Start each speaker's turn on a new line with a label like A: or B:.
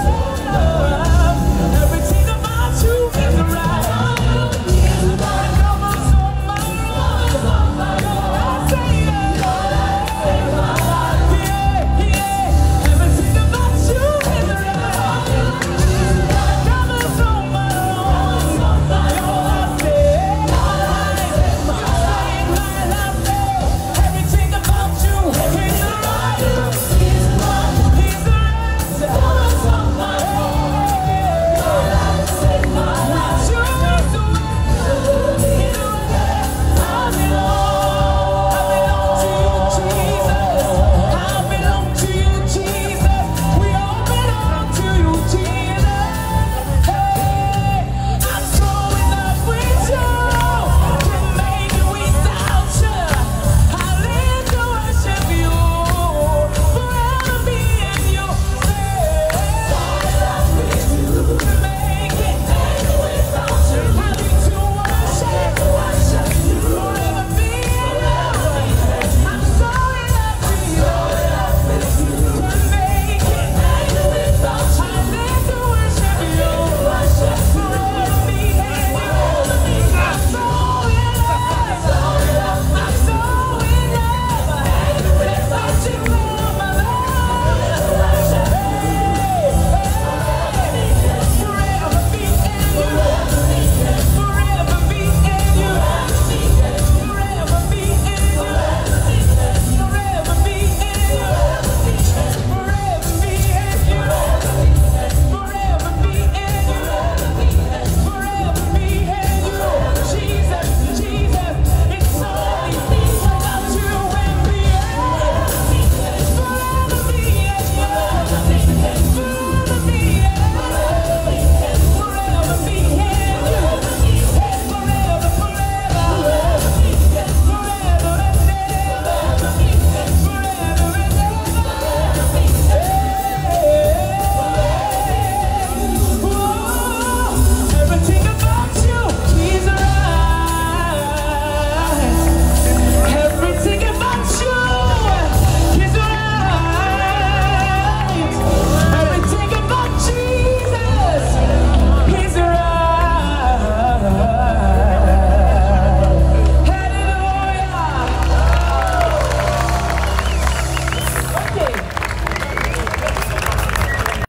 A: Yes.